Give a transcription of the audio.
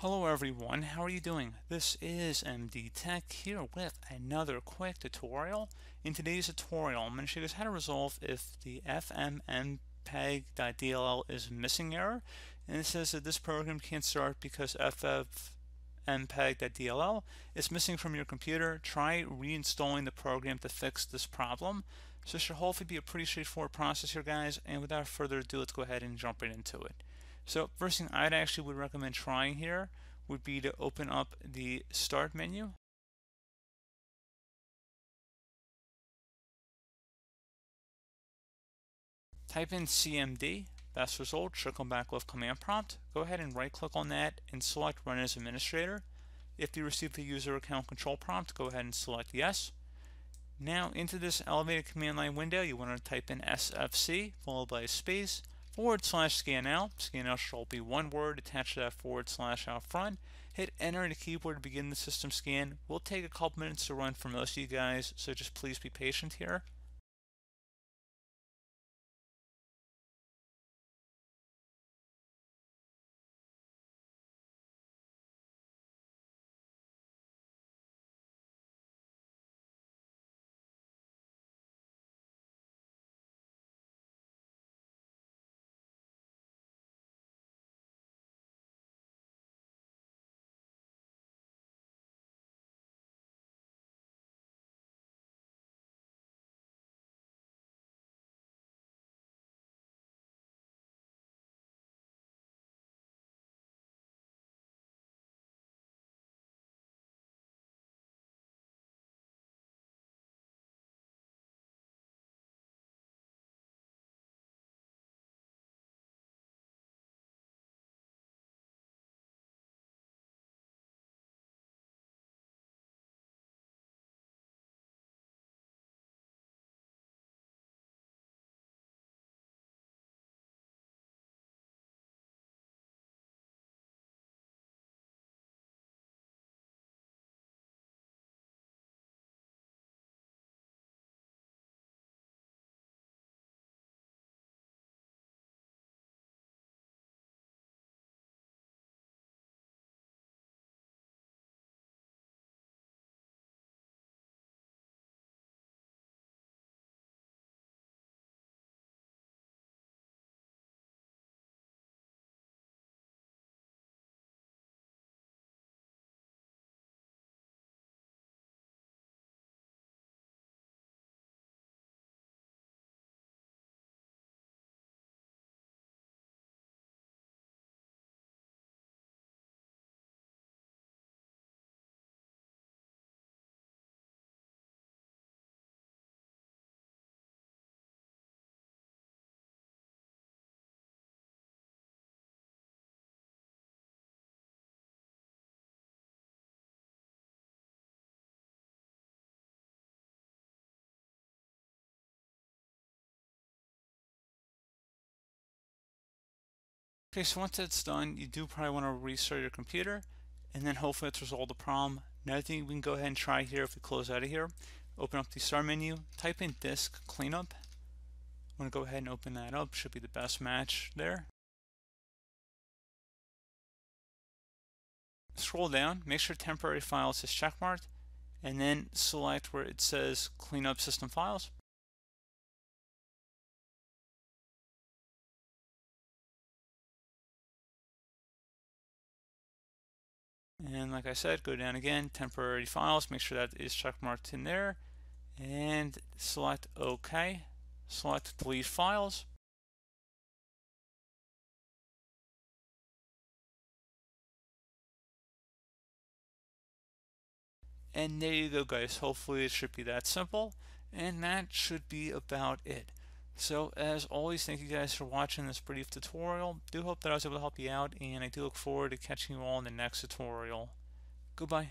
Hello everyone, how are you doing? This is MD Tech here with another quick tutorial. In today's tutorial, I'm going to show you guys how to resolve if the ffmpeg.dll is missing error. And it says that this program can't start because ffmpeg.dll is missing from your computer. Try reinstalling the program to fix this problem. So it should hopefully be a pretty straightforward process here guys. And without further ado, let's go ahead and jump right into it. So first thing I'd actually would recommend trying here would be to open up the start menu. Type in CMD, best result come back with command prompt. Go ahead and right click on that and select run as administrator. If you receive the user account control prompt, go ahead and select yes. Now into this elevated command line window, you want to type in SFC followed by a space forward slash scannow. Scan out shall be one word attached to that forward slash out front. Hit enter on the keyboard to begin the system scan. Will take a couple minutes to run for most of you guys, so just please be patient here. Okay, so once that's done, you do probably want to restart your computer and then hopefully it's resolved the problem. Another thing we can go ahead and try here if we close out of here, open up the start menu, type in disk cleanup. I'm going to go ahead and open that up, should be the best match there. Scroll down, make sure temporary files is checkmarked, and then select where it says clean up system files. And like I said, go down again, temporary files, make sure that is checkmarked in there. And select OK. Select delete files. And there you go guys, hopefully it should be that simple. And that should be about it. So as always, thank you guys for watching this brief tutorial. Do hope that I was able to help you out, and I do look forward to catching you all in the next tutorial. Goodbye.